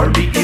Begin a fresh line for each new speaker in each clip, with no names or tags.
Is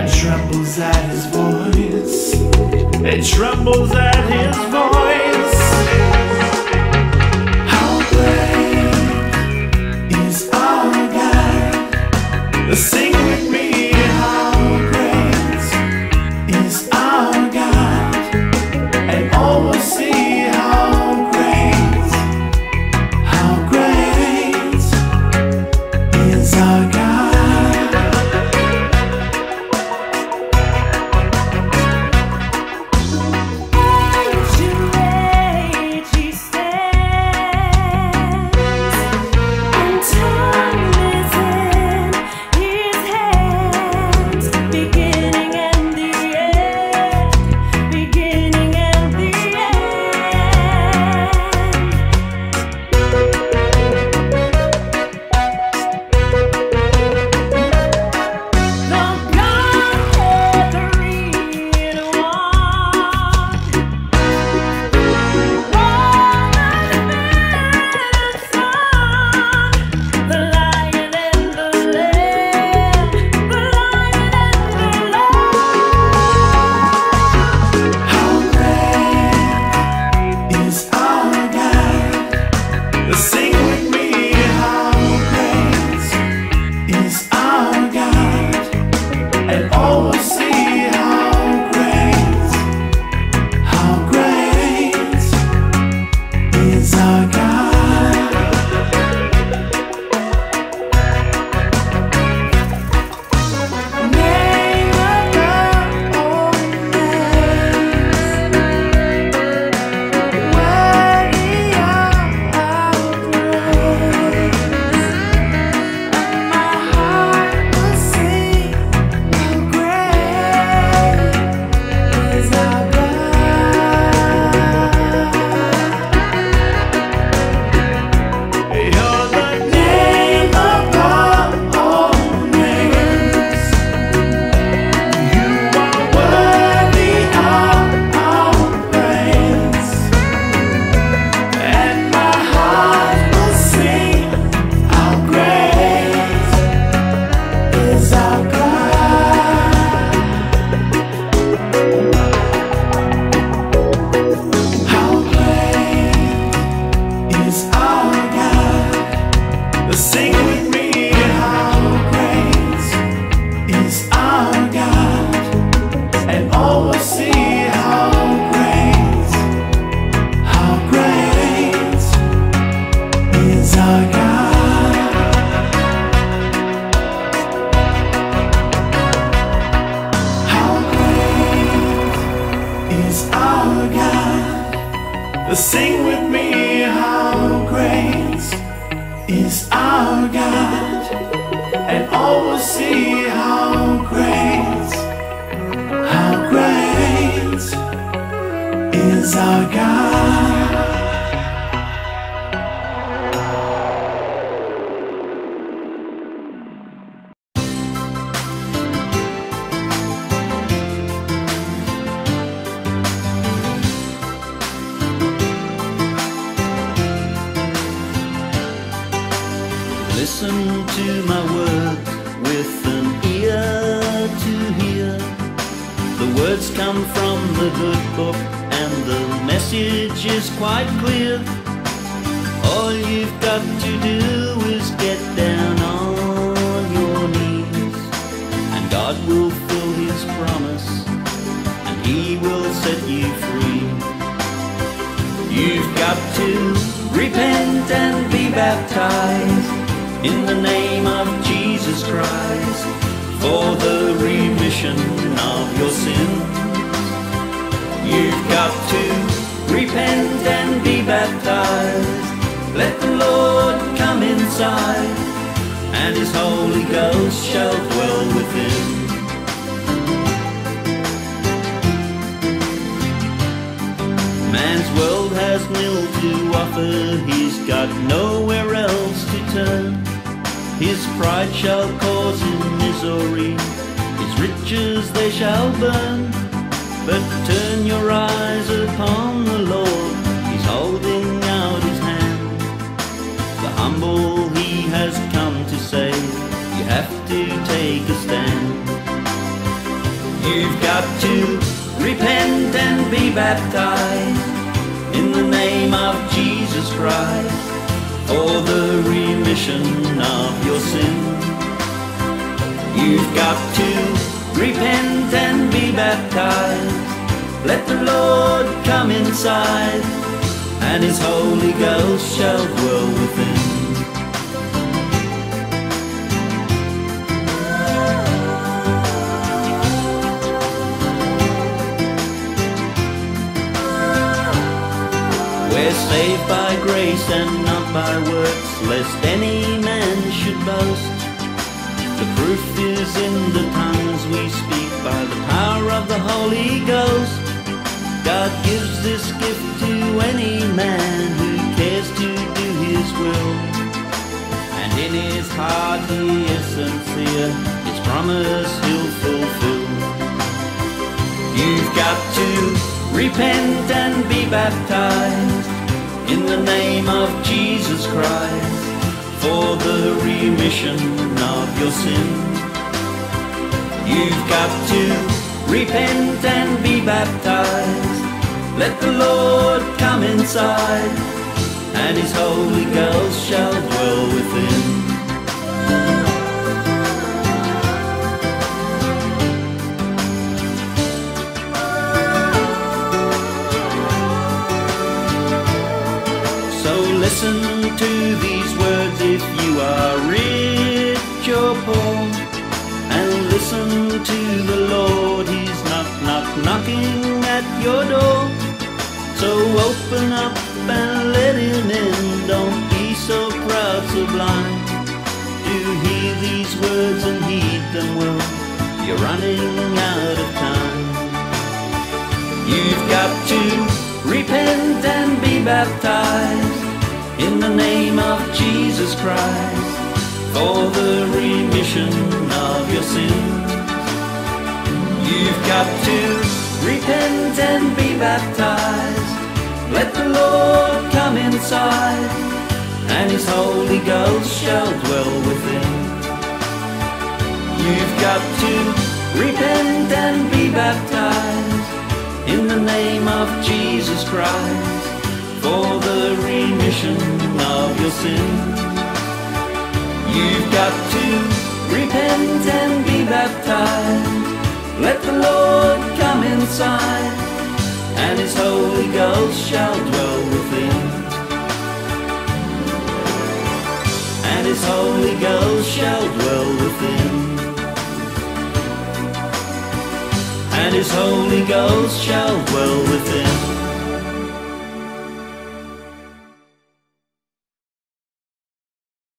It
trembles at his voice.
It trembles at his voice. Sing with me.
How great is our God?
And all will see
how great, how great is our God.
Words come from the good book, and the message is quite clear. All you've got to do is get down on your knees, and God will fill His promise, and He will set you free. You've got to repent and be baptized in the name of Jesus Christ for the remission of your sins. You've got to repent and be baptized. Let the Lord come inside, and His Holy Ghost shall dwell within. Man's world has nil to offer, he's got nowhere else to turn. His pride shall cause him misery, his riches they shall burn. But turn your eyes upon the Lord, he's holding out his hand. The humble he has come to save, you have to take a stand. You've got to repent and be baptized in the name of Jesus Christ for the remission of your sin. You've got to repent and be baptized. Let the Lord come inside, and His Holy Ghost shall dwell within. We're saved by grace and not by works, lest any man should boast. The proof is in the tongues we speak by the power of the Holy Ghost. God gives this gift to any man who cares to do his will. And in his heart he is sincere, his promise he'll fulfill. You've got to repent and be baptized in the name of Jesus Christ for the remission of your sin. You've got to repent and be baptized. Let the Lord come inside, and His Holy Ghost shall dwell within. Listen to these words if you are rich or poor. And listen to the Lord, He's knock, knock, knocking at your door. So open up and let Him in. Don't be so proud, so blind. To hear these words and heed them well. You're running out of time. You've got to repent and be baptized in the name of Jesus Christ for the remission of your sins. You've got to repent and be baptized. Let the Lord come inside, and His Holy Ghost shall dwell within. You've got to repent and be baptized in the name of Jesus Christ for the remission of your sins. You've got to repent and be baptized. Let the Lord come inside, and His Holy Ghost shall dwell within. And His Holy Ghost shall dwell within. And His Holy Ghost shall dwell within.